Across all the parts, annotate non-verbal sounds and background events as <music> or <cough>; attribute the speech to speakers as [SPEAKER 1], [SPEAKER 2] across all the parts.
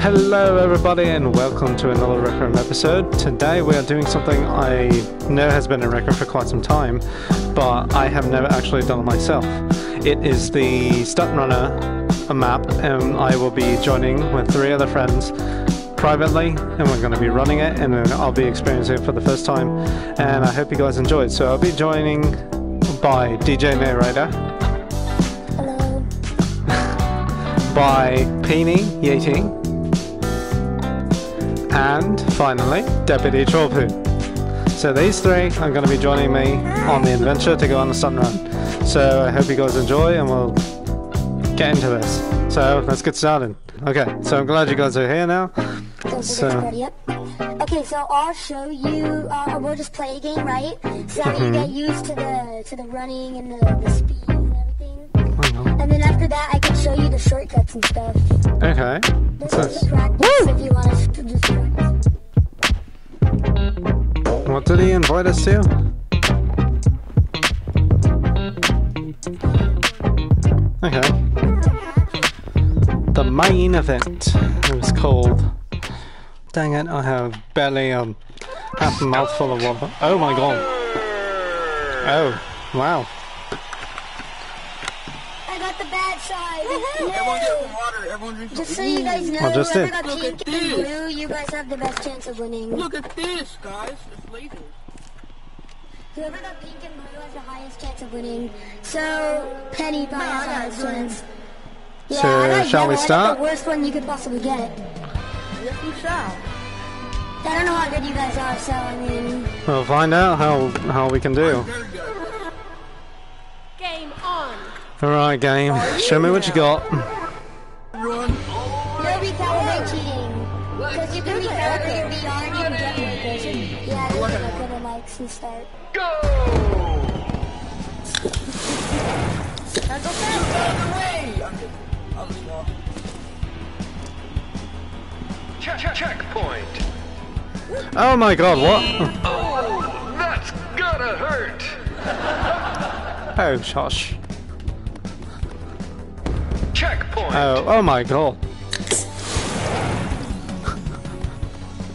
[SPEAKER 1] Hello, everybody, and welcome to another Rec Room episode. Today, we are doing something I know has been a record for quite some time, but I have never actually done it myself. It is the Stunt Runner map, and I will be joining with three other friends privately, and we're going to be running it, and then I'll be experiencing it for the first time. And I hope you guys enjoy it. So, I'll be joining by DJ Narrator,
[SPEAKER 2] Hello. <laughs>
[SPEAKER 1] by Peony Yeti, and finally, Deputy Trollpoo. So these three are going to be joining me on the adventure to go on the sun run. So I hope you guys enjoy and we'll get into this. So let's get started. Okay, so I'm glad you guys are here now. So-
[SPEAKER 2] forget to ready up. Okay, so I'll show you. Uh, we'll just play a game, right? So that way you get used to the to the running and the, the speed and then after that, I can show you the shortcuts and stuff.
[SPEAKER 1] Okay.
[SPEAKER 2] This
[SPEAKER 1] So,
[SPEAKER 2] is if you want to just
[SPEAKER 1] what did he invite us to? Okay. The main event. It was called. Dang it! I have barely um half a mouthful of water. Oh my god! Oh wow!
[SPEAKER 2] I got the bad.
[SPEAKER 3] Everyone get water. Everyone drink
[SPEAKER 2] Just so you guys know,
[SPEAKER 1] I just
[SPEAKER 2] whoever
[SPEAKER 1] did.
[SPEAKER 2] got
[SPEAKER 3] Look
[SPEAKER 2] pink and
[SPEAKER 3] this.
[SPEAKER 2] blue, you guys have the best chance of winning.
[SPEAKER 3] Look at this, guys. It's lasers.
[SPEAKER 2] Whoever got pink and blue has the highest chance of winning. So Penny probably has the highest chance. Yeah,
[SPEAKER 1] So,
[SPEAKER 2] I got
[SPEAKER 1] shall we
[SPEAKER 2] yellow. I got
[SPEAKER 1] start?
[SPEAKER 2] the worst one you could possibly get.
[SPEAKER 3] Yes, we shall.
[SPEAKER 2] I don't know how good you guys are, so I mean,
[SPEAKER 1] We'll find out how how we can do.
[SPEAKER 4] On.
[SPEAKER 1] All right, game. Show me what you got.
[SPEAKER 3] Run.
[SPEAKER 2] no recalibrate cheating. Because you can recalibrate your VR and you can get more vision. Yeah, just look at the mics and start.
[SPEAKER 3] Out of the way. I'm just, I'll just.
[SPEAKER 5] Check, check, checkpoint.
[SPEAKER 1] Oh my god! What?
[SPEAKER 5] Oh, that's gotta hurt.
[SPEAKER 1] Oh shush! Oh oh my god!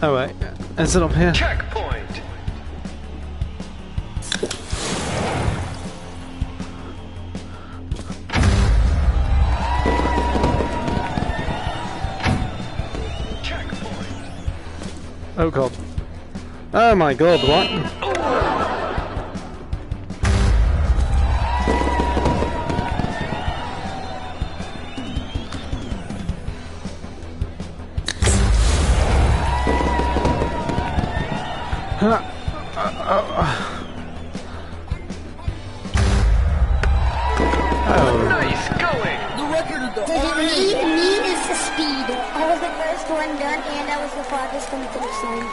[SPEAKER 1] Oh wait, is it up here?
[SPEAKER 5] Checkpoint. Checkpoint.
[SPEAKER 1] Oh god! Oh my god! What?
[SPEAKER 2] Done, and I was the farthest from the finish line.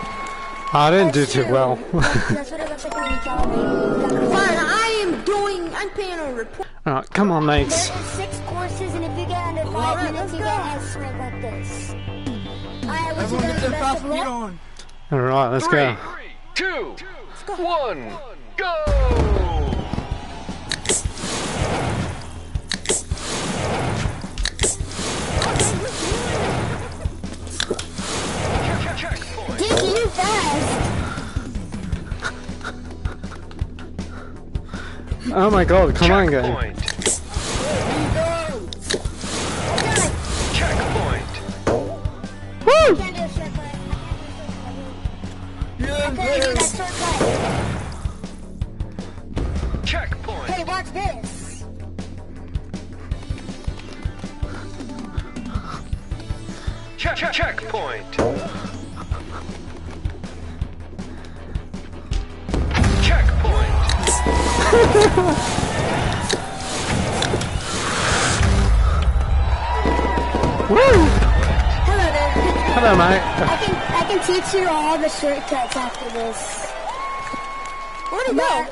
[SPEAKER 1] I didn't do too well.
[SPEAKER 2] That's what it looks like when we calibrate.
[SPEAKER 4] Fine, I am doing. I'm paying a report.
[SPEAKER 1] Alright, come on, mates.
[SPEAKER 2] is six courses, and if you get under five
[SPEAKER 4] Alright,
[SPEAKER 2] minutes,
[SPEAKER 4] let's
[SPEAKER 2] you
[SPEAKER 4] go.
[SPEAKER 2] get a sprint like this. I wish you
[SPEAKER 3] Everyone
[SPEAKER 2] guys
[SPEAKER 3] get
[SPEAKER 2] the best of luck.
[SPEAKER 1] Alright, let's
[SPEAKER 5] Three,
[SPEAKER 1] go.
[SPEAKER 5] two, one, go.
[SPEAKER 1] Oh my god! Come on, game.
[SPEAKER 2] I can teach you all the shortcuts after this.
[SPEAKER 4] Where'd it go?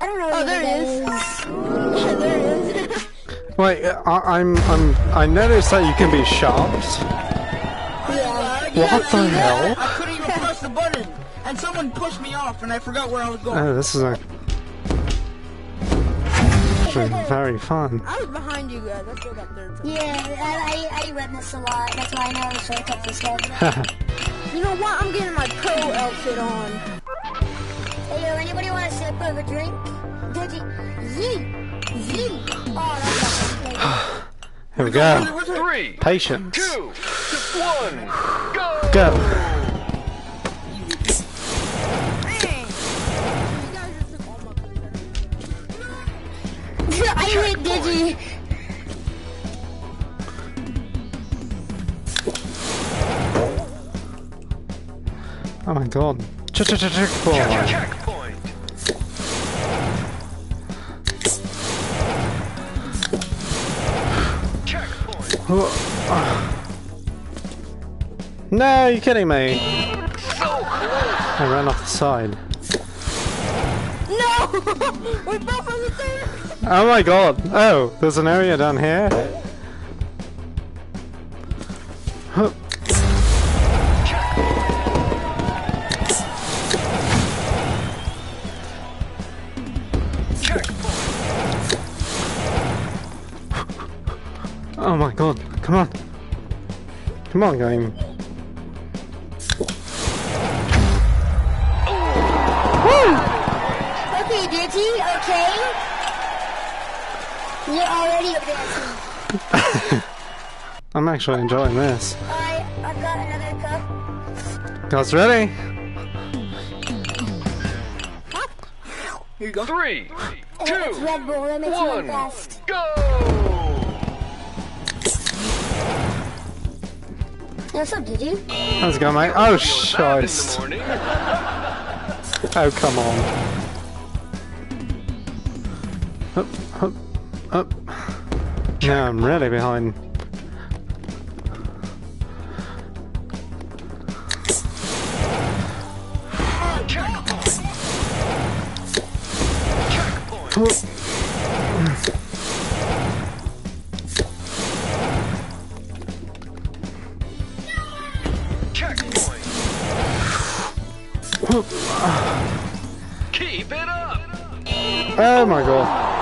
[SPEAKER 2] I don't know.
[SPEAKER 4] Oh, there
[SPEAKER 2] that
[SPEAKER 4] it is.
[SPEAKER 2] Yeah, <laughs> there it is. <laughs>
[SPEAKER 1] Wait, I, I'm, I'm, I noticed that you can be shoved.
[SPEAKER 2] yeah.
[SPEAKER 1] What the hell?
[SPEAKER 3] I couldn't even press the button. And someone pushed me off and I forgot where I was going.
[SPEAKER 1] Oh, this is a. actually very fun.
[SPEAKER 4] I was behind you guys. I still got third. time.
[SPEAKER 2] Yeah, I, I, I read this a lot. That's why I know the shortcuts and stuff. <laughs>
[SPEAKER 4] You know what? I'm getting my pro outfit on.
[SPEAKER 2] hey, yo, anybody want a sip of a drink? Digi, yee, yee. Oh, that's awesome. <sighs>
[SPEAKER 1] Here we go.
[SPEAKER 5] Three,
[SPEAKER 1] Patience.
[SPEAKER 5] two, one, go!
[SPEAKER 1] Go.
[SPEAKER 4] Dang. You guys just took all my points.
[SPEAKER 2] I hit Digi.
[SPEAKER 1] Oh my god. Check, check, check,
[SPEAKER 5] Check,
[SPEAKER 1] checkpoint.
[SPEAKER 5] checkpoint.
[SPEAKER 1] No, you're kidding me.
[SPEAKER 5] So.
[SPEAKER 1] I ran off the side.
[SPEAKER 4] No! <laughs> we both on the same.
[SPEAKER 1] Oh my god. Oh, there's an area down here. Huh. Oh my god. Come on. Come on, game.
[SPEAKER 2] Okay, Digi, okay. You're already advancing. <laughs>
[SPEAKER 1] I'm actually enjoying this.
[SPEAKER 2] Alright, I've got another cup.
[SPEAKER 1] Guys ready?
[SPEAKER 3] Here you go.
[SPEAKER 5] Three,
[SPEAKER 2] It's Red Bull, that makes you run
[SPEAKER 5] one, go!
[SPEAKER 2] What's up, Digi?
[SPEAKER 1] How's it going, mate? Oh,
[SPEAKER 5] morning.
[SPEAKER 1] Oh, come on. Up, up, up. Now I'm really behind.
[SPEAKER 5] Checkpoint. Keep it up.
[SPEAKER 1] oh my god.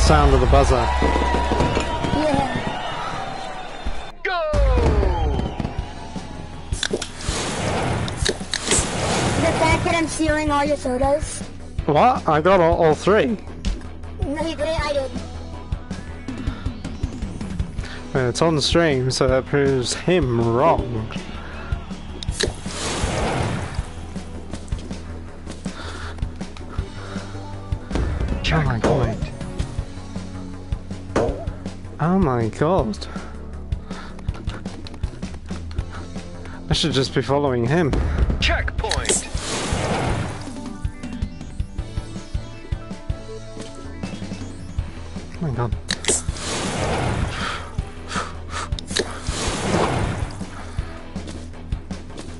[SPEAKER 1] Sound of the buzzer.
[SPEAKER 2] Yeah.
[SPEAKER 5] Go.
[SPEAKER 2] The fact that I'm stealing all your sodas.
[SPEAKER 1] What? I got all, all three.
[SPEAKER 2] No, you didn't, I did.
[SPEAKER 1] And it's on the stream, so that proves him wrong. My god. I should just be following him.
[SPEAKER 5] Checkpoint.
[SPEAKER 1] Oh my god.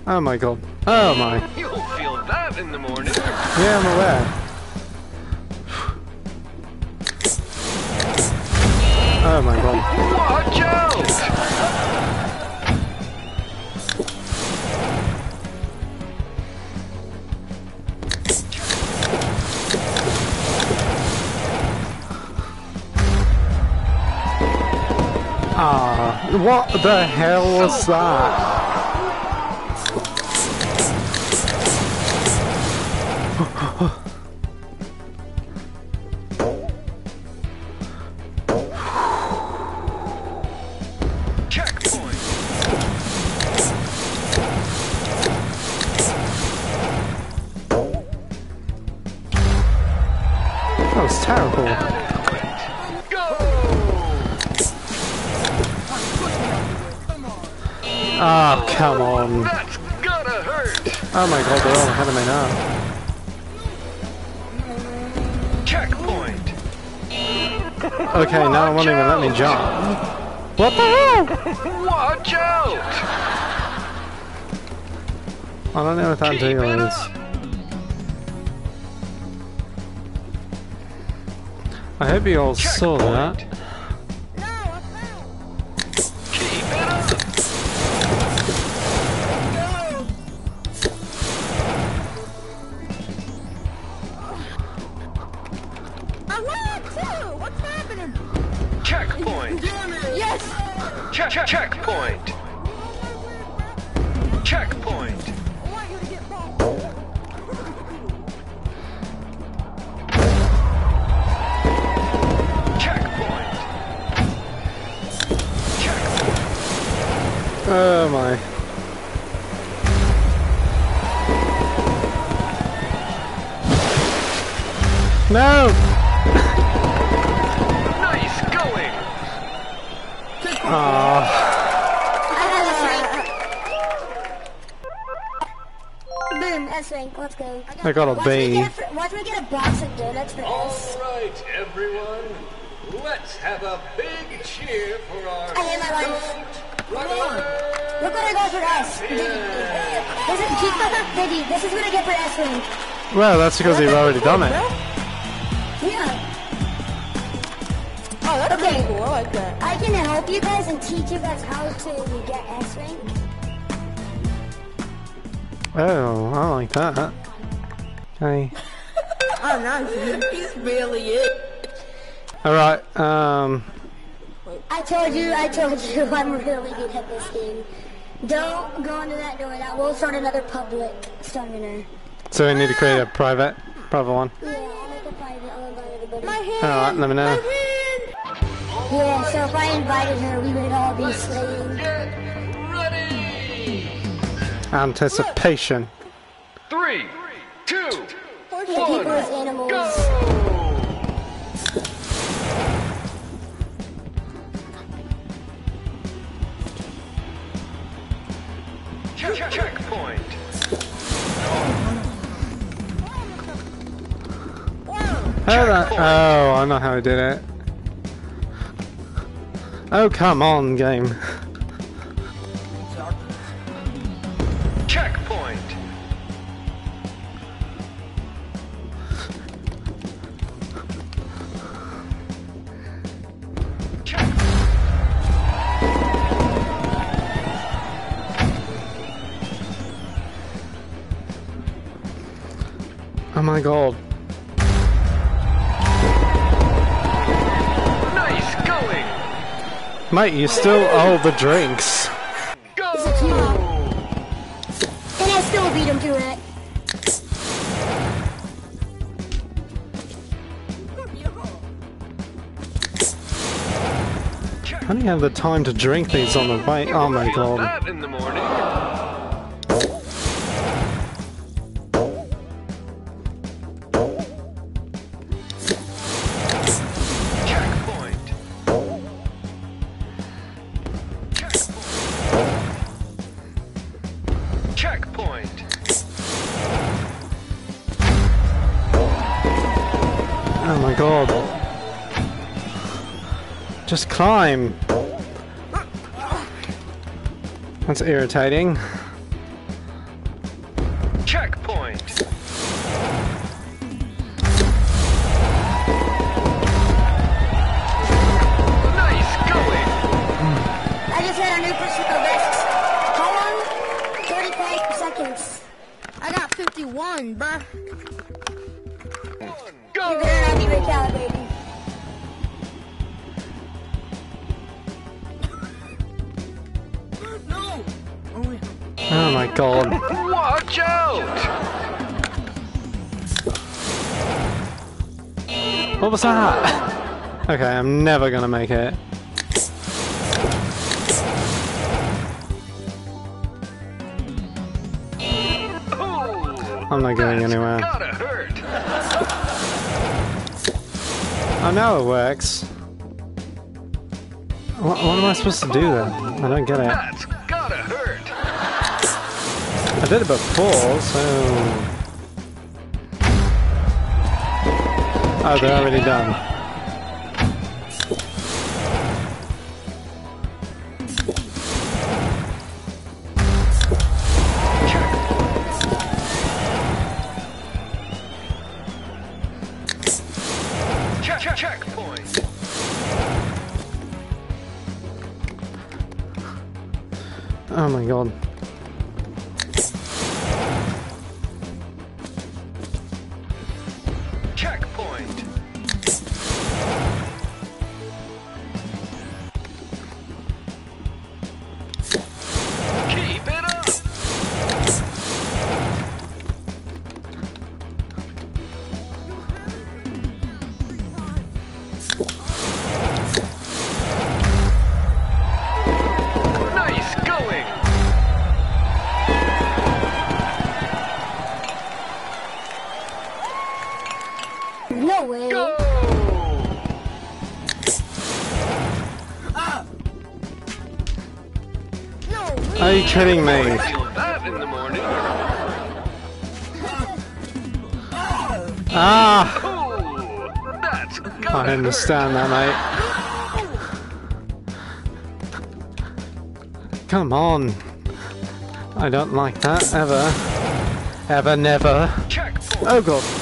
[SPEAKER 1] Oh my god. Oh my.
[SPEAKER 5] You'll feel that in the morning.
[SPEAKER 1] Yeah, I'm aware. Oh my god. Ah, what the hell was that? <laughs> come on.
[SPEAKER 5] That's gotta hurt.
[SPEAKER 1] Oh my god, they're all ahead of me now.
[SPEAKER 5] Checkpoint.
[SPEAKER 1] okay, now it won't even let me jump. What the hell?
[SPEAKER 5] Watch out!
[SPEAKER 1] I don't know what that
[SPEAKER 5] Keep
[SPEAKER 1] deal
[SPEAKER 5] it
[SPEAKER 1] is.
[SPEAKER 5] up.
[SPEAKER 1] I hope you all saw that. My. No!
[SPEAKER 5] Nice going.
[SPEAKER 1] Aw,
[SPEAKER 2] I Boom, S rank, let's go.
[SPEAKER 1] I got a
[SPEAKER 2] Watch me
[SPEAKER 1] B.
[SPEAKER 2] Look what I got for S. Diddy. This is keep Diddy. This is what I get for S rank.
[SPEAKER 1] well, that's because you've already done it.
[SPEAKER 2] Yeah.
[SPEAKER 4] Oh, that's
[SPEAKER 2] Okay.
[SPEAKER 4] cool. I like that.
[SPEAKER 2] I can help you guys and teach you guys how to get S rank.
[SPEAKER 1] Oh, I like that. Okay. <laughs>
[SPEAKER 4] Oh, nice. He's really it.
[SPEAKER 1] Alright, um,
[SPEAKER 2] I told you, I told you, <laughs> I'm really good at this game. Don't go into that door. That will start another public Stunt Runner.
[SPEAKER 1] so we need to create a private, private one.
[SPEAKER 2] Yeah, I'll make a private. I'll invite everybody.
[SPEAKER 4] My hand.
[SPEAKER 1] Alright, let me know.
[SPEAKER 4] My hand.
[SPEAKER 2] Yeah, so if I invited her, we would all be slaying.
[SPEAKER 6] Get ready.
[SPEAKER 1] Anticipation.
[SPEAKER 5] Three, two,
[SPEAKER 2] The people as animals.
[SPEAKER 5] go! Check, check, checkpoint.
[SPEAKER 1] Oh, that, oh, I know how I did it. Oh, come on, game. My god.
[SPEAKER 5] Nice going.
[SPEAKER 1] Mate, you still owe the drinks.
[SPEAKER 5] Go.
[SPEAKER 2] And I still beat him to it.
[SPEAKER 1] How do you have the time to drink these on the way? Oh my
[SPEAKER 5] Feel
[SPEAKER 1] god. Climb. That's irritating. What was that? Okay, I'm never gonna make it. I'm not going anywhere. I know it works. What, what am I supposed to do then? I don't get it.
[SPEAKER 5] That's gotta hurt.
[SPEAKER 1] I did it before, so... Oh, they're already done. Oh my god.
[SPEAKER 2] No way.
[SPEAKER 5] Go.
[SPEAKER 1] Are you kidding me?
[SPEAKER 5] Feel that in the morning.
[SPEAKER 1] Ah!
[SPEAKER 5] Ooh,
[SPEAKER 1] I
[SPEAKER 5] gotta
[SPEAKER 1] understand that, mate. Come on. I don't like that, ever. Ever, never.
[SPEAKER 5] Checkpoint.
[SPEAKER 1] Oh god.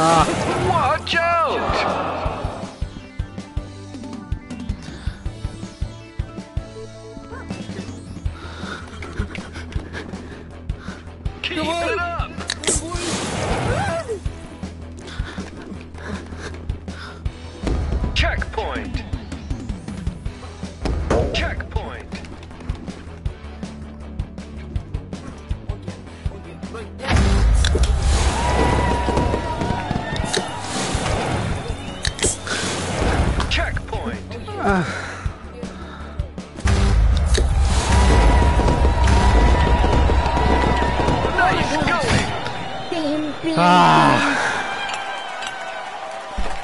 [SPEAKER 5] Watch out! Keep it up! <sighs>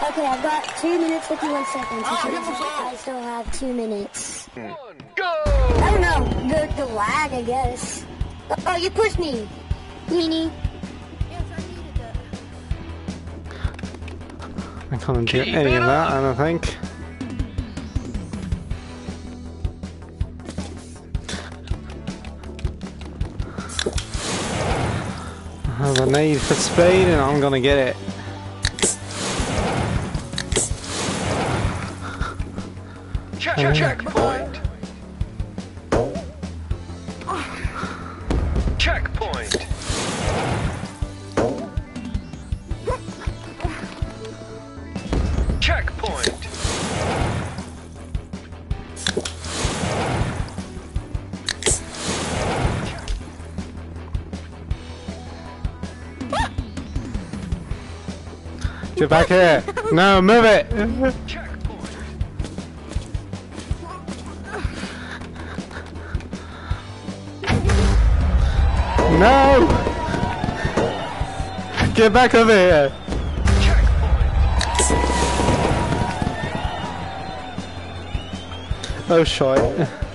[SPEAKER 2] Okay, I've got two minutes, 51 seconds. Ah, Which I still have two minutes.
[SPEAKER 5] One, go!
[SPEAKER 2] I don't know, the, the lag, I guess. Oh, oh, you pushed me. Meanie.
[SPEAKER 4] Yes, I needed that.
[SPEAKER 1] I can't do any of that, I don't think. Have a need for speed and I'm gonna get it.
[SPEAKER 5] Check, check, checkpoint! Checkpoint! Mm.
[SPEAKER 1] Get back here! No, move it! No! Get back over here! Oh, shite.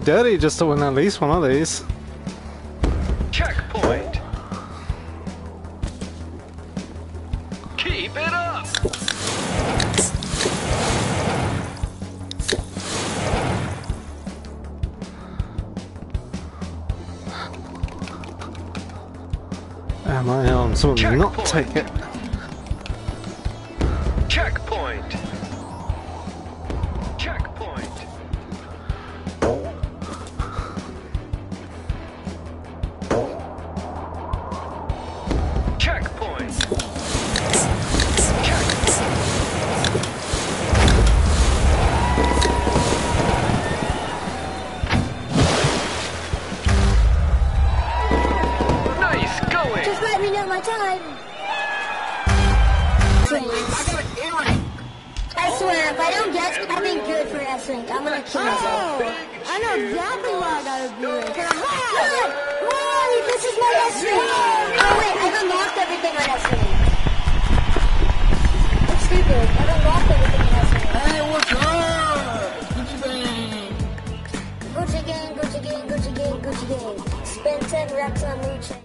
[SPEAKER 1] Play dirty just to win at least one of these.
[SPEAKER 5] Checkpoint! Keep it up!
[SPEAKER 1] Am I on? Someone will not take it.
[SPEAKER 2] If I don't good for S rank, I'm gonna kill myself.
[SPEAKER 4] Oh, I know exactly what I gotta do.
[SPEAKER 2] Look! Why? This is my S rank! Oh wait, I've unlocked everything on S rank. It's stupid. I've unlocked everything on S rank.
[SPEAKER 3] Hey, what's up? Gucci Bang.
[SPEAKER 2] Gucci gang, Gucci gang, Gucci gang, Gucci gang. Spend 10 reps on Lucha.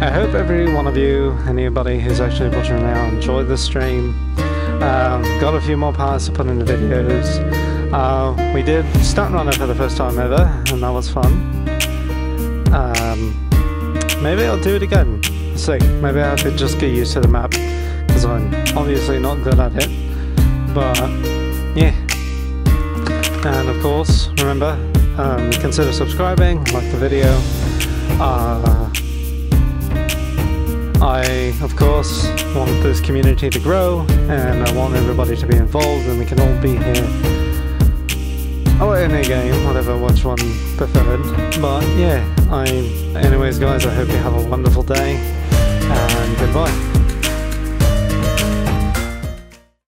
[SPEAKER 1] I hope every one of you, anybody who's actually watching now, enjoyed the stream. Um, got a few more parts to put in the videos. Uh, we did stunt runner for the first time ever, and that was fun. Um, maybe I'll do it again. See, maybe I to just get used to the map, because I'm obviously not good at it. But, yeah. And of course, remember, um, consider subscribing, like the video. Uh, I, of course, want this community to grow, and I want everybody to be involved, and we can all be here. Oh, any game, whatever, which one preferred. But yeah, I. Anyways, guys, I hope you have a wonderful day, and goodbye.